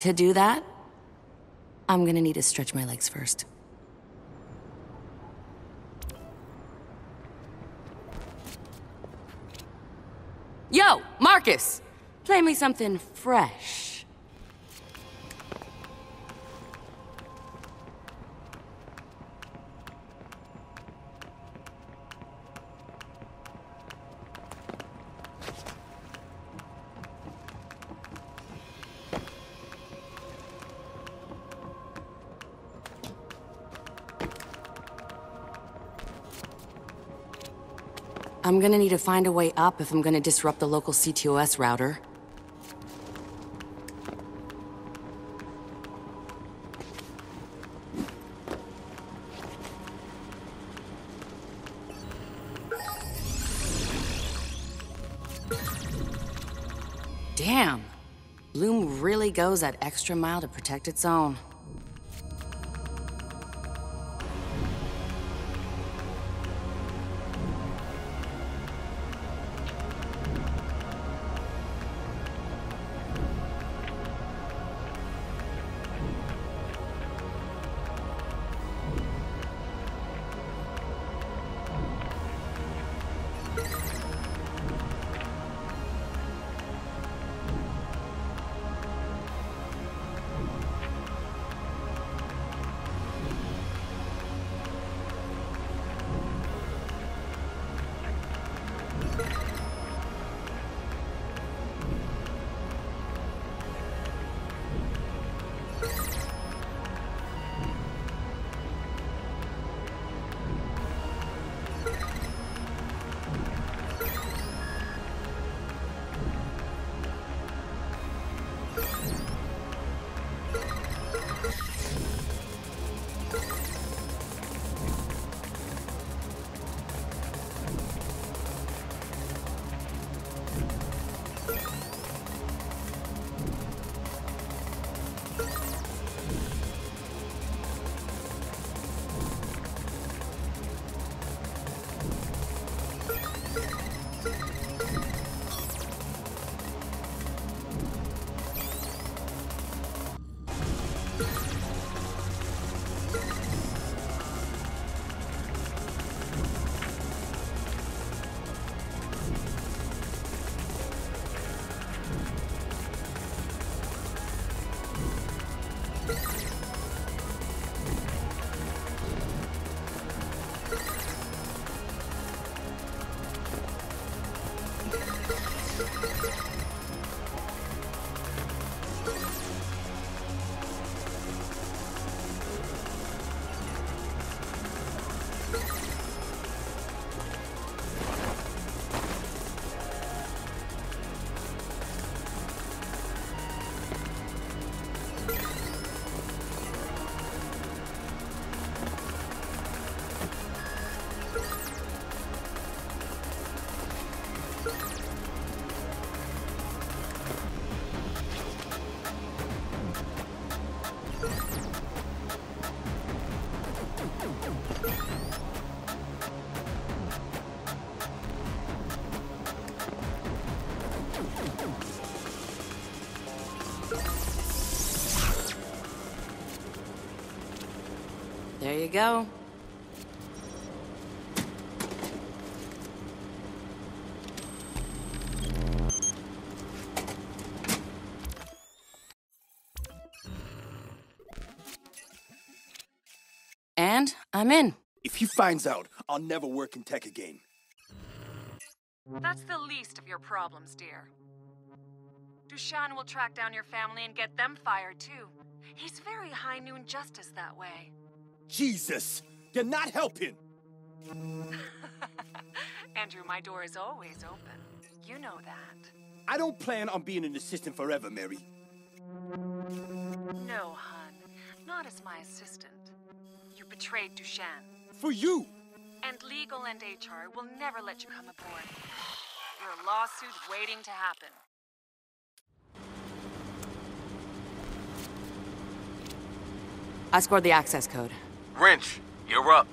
To do that, I'm gonna need to stretch my legs first. Yo, Marcus! Play me something fresh. I'm gonna need to find a way up if I'm gonna disrupt the local CTOS router. Damn. Blume really goes that extra mile to protect its own. There you go. And I'm in. If he finds out, I'll never work in tech again. That's the least of your problems, dear. Dushan will track down your family and get them fired too. He's very high noon justice that way. Jesus! You're not helping! Andrew, my door is always open. You know that. I don't plan on being an assistant forever, Mary. No, hon. Not as my assistant. You betrayed Dushan. For you! And legal and HR will never let you come aboard. Your lawsuit waiting to happen. I scored the access code. Wrench, you're up.